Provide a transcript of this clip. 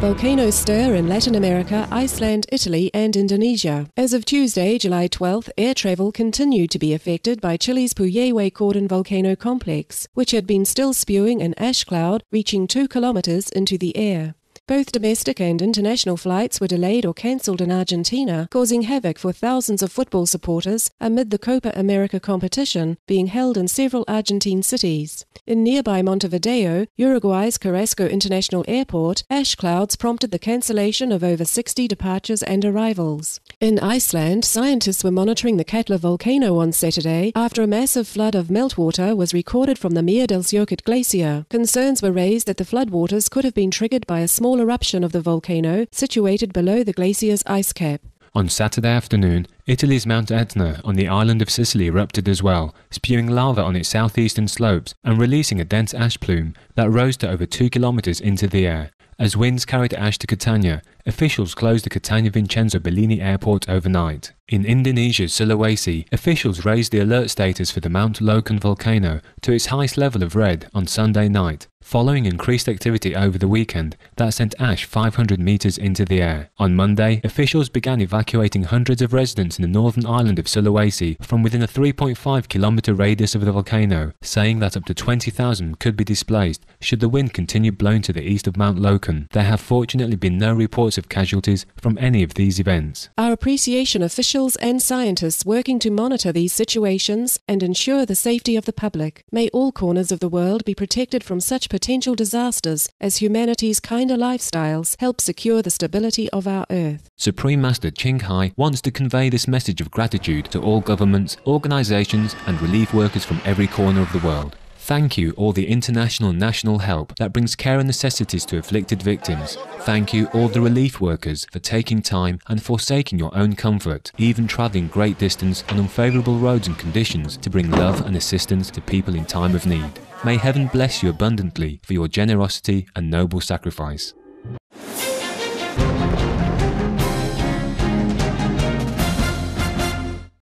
Volcanoes stir in Latin America, Iceland, Italy, and Indonesia. As of Tuesday, July 12th, air travel continued to be affected by Chile's Puyehue Cordon volcano complex, which had been still spewing an ash cloud reaching two kilometers into the air. Both domestic and international flights were delayed or cancelled in Argentina, causing havoc for thousands of football supporters amid the Copa America competition being held in several Argentine cities. In nearby Montevideo, Uruguay's Carrasco International Airport, ash clouds prompted the cancellation of over 60 departures and arrivals. In Iceland, scientists were monitoring the Katla volcano on Saturday after a massive flood of meltwater was recorded from the Mýrdalsjökull glacier. Concerns were raised that the floodwaters could have been triggered by a small eruption of the volcano situated below the glacier's ice cap. On Saturday afternoon, Italy's Mount Etna on the island of Sicily erupted as well, spewing lava on its southeastern slopes and releasing a dense ash plume that rose to over 2 kilometers into the air. As winds carried ash to Catania, officials closed the Catania Vincenzo Bellini airport overnight. In Indonesia's Sulawesi, officials raised the alert status for the Mount Lokon volcano to its highest level of red on Sunday night, following increased activity over the weekend that sent ash 500 meters into the air. On Monday, officials began evacuating hundreds of residents in the northern island of Sulawesi from within a 3.5 kilometer radius of the volcano, saying that up to 20,000 could be displaced should the wind continue blowing to the east of Mount Lokon. There have fortunately been no reports of casualties from any of these events. Our appreciation officials and scientists working to monitor these situations and ensure the safety of the public. May all corners of the world be protected from such potential disasters as humanity's kinder lifestyles help secure the stability of our Earth. Supreme Master Ching Hai wants to convey this message of gratitude to all governments, organizations, and relief workers from every corner of the world. Thank you all the international and national help that brings care and necessities to afflicted victims. Thank you all the relief workers for taking time and forsaking your own comfort, even travelling great distance on unfavourable roads and conditions to bring love and assistance to people in time of need. May heaven bless you abundantly for your generosity and noble sacrifice.